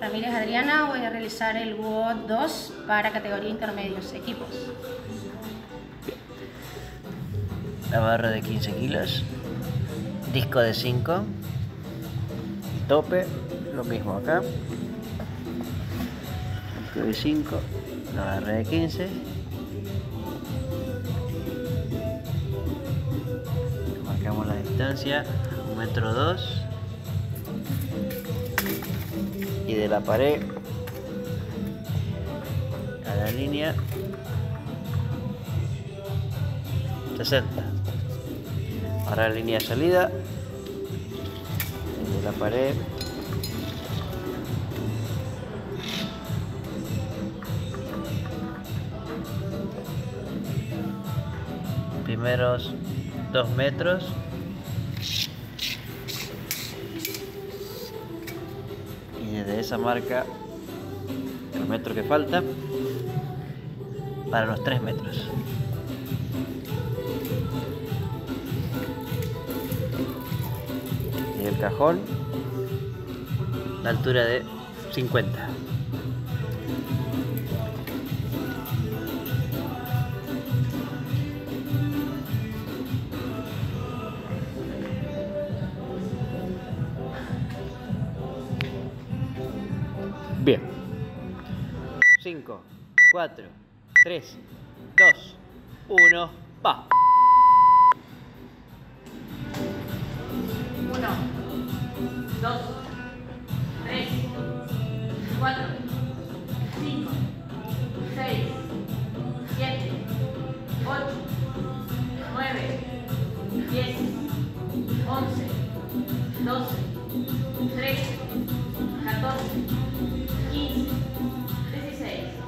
Ramírez Adriana, voy a realizar el WOD 2 para categoría intermedios, equipos. La barra de 15 kilos, disco de 5, tope, lo mismo acá, disco de 5, la barra de 15, marcamos la distancia, un metro 2 de la pared. A la línea. 60 ahora la línea de salida. De la pared. Primeros dos metros esa marca el metro que falta para los 3 metros. Y el cajón la altura de 50 Bien. 5, 4, 3, 2, 1, va. 1, 2, 3, 4, 5, 6, 7, 8, 9, 10, 11, 12, 13, 14, 15, 16,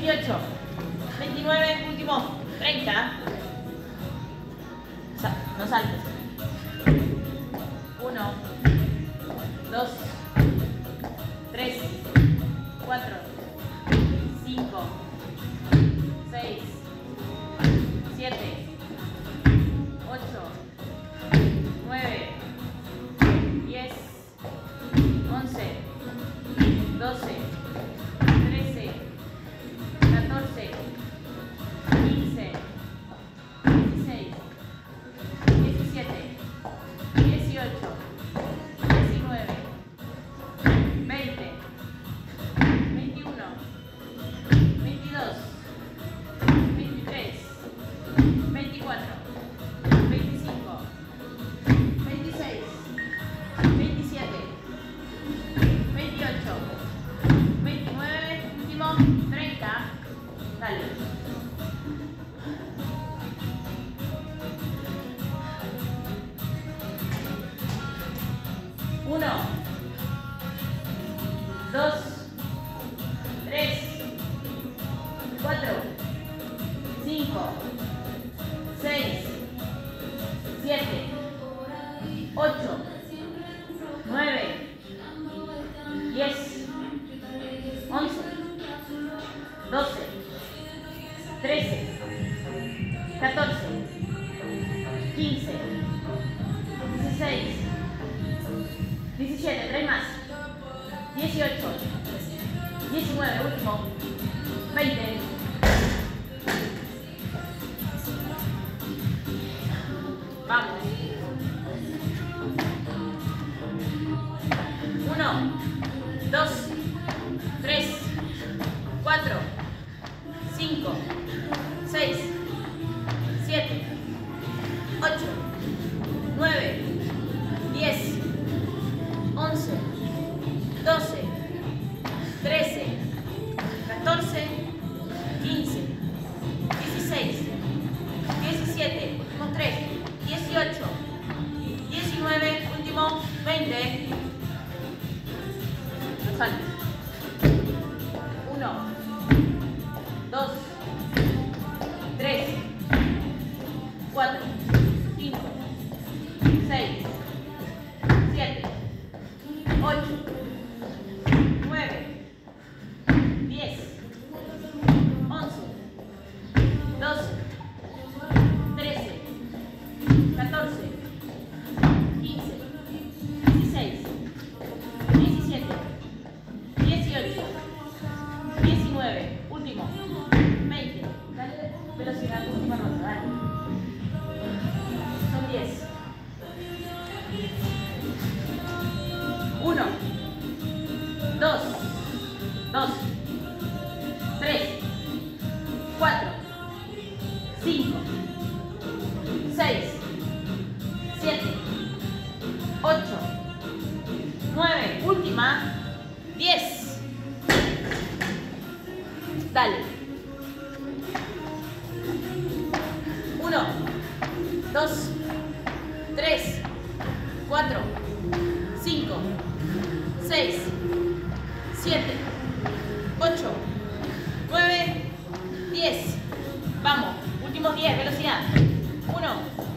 28, 29, último, 30. Sa- no saltes. Dos, tres, cuatro, cinco, seis, siete, ocho, nueve, diez, 18, 19, último, 20. Vamos. Uno, dos. day. Have. 4, 5, 6, 7, 8, 9, 10. Vamos, últimos 10, velocidad. 1,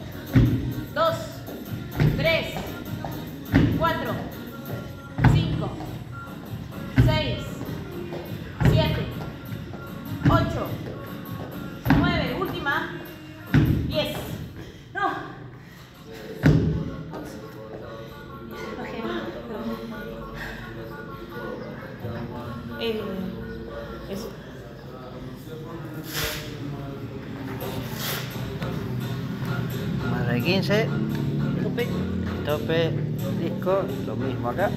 R15 tope. tope disco lo mismo acá.